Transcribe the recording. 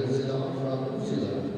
resident from New